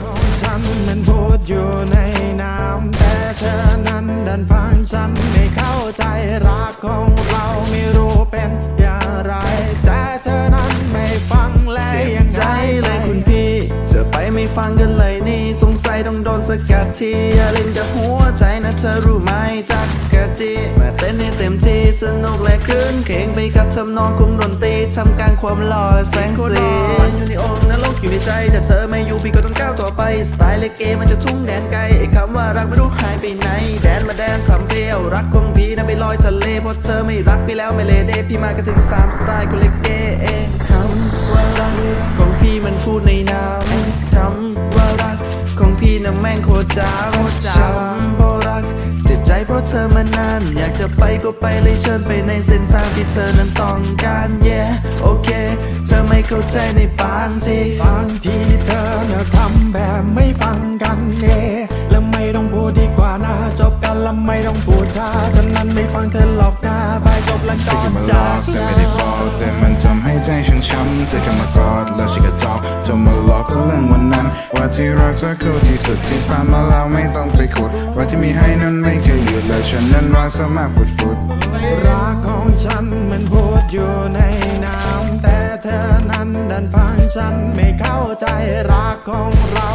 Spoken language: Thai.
ของฉันมันพูดอยู่ในน้ำแต่เธอนั้นดันฟังฉันไม่เข้าใจรักของเราไม่รู้เป็นอย่างไร แต่เธอนั้นไม่ฟังและเจ็บยังใจไงเลยคุณพี่เธอไปไม่ฟังกันเลยนี่ สงสัยต้องโดนสกัดทีอย่าเล่นกับหัวใจนะเธอรู้ไหมจักกะจีมาเต้นให้เต็มที่สนุกและคลื่นเครงไปกับทำนองคุมดนตรีทำกลารความหล่อและแสงสีสวรรค์อยู่ในองค์นรกอยู่ในใจแต่เธอไม่อยู่ พี่ก็ต้องก้าวต่อไป สไตล์เลเกมันจะทุ่งแดนไกลไอ้คำว่ารักไม่รู้หายไปไหน แดนมาแดนทำเที่ยว รักของพี่นะไปลอยทะเลเพราะเธอไม่รักพี่แล้วไม่เลเดพี่มาก็ถึงสามสไตล์คนเล็กเกเองคำว่ารักของพี่มันพูดในน้ำคำว่ารักของพี่น่ะแม่งโคตรจ้าโคตรจ้าเพราะรัก เจ็บใจเพราะเธอมานาน อยากจะไปก็ไปเลยเชิญไปในเส้นทางที่เธอนั้นต้องการ yeah โอเค เธอไม่เข้าใจในบางทีบางทีเธอน่ะทำแบบไม่ฟังกันเองแล้วไม่ต้องพูดดีกว่านะจบกันแล้วไม่ต้องพูดจาเธอนั้นไม่ฟังเธอหลอกนะไปจบแล้วก็ที่มาหลจาอกกแต่ไม่ได้บอกแต่มันทำให้ใจฉันช้ำเธอแค่มากอดแล้วฉันก็ตอบเธอมาหลอกก็เรื่องวันนั้น ว่าที่รักเธอคือที่สุดที่ผ่านมาแล้วไม่ต้องไปขุดว่าที่มีให้นั้นไม่เคยหยุดและ ฉันนั้นรักเธอมากฟุดฟุดรักของฉันมันพูดอยู่ในน้ำแต่เธอนั้นดันฟังฉันไม่เข้าใจรักของเรา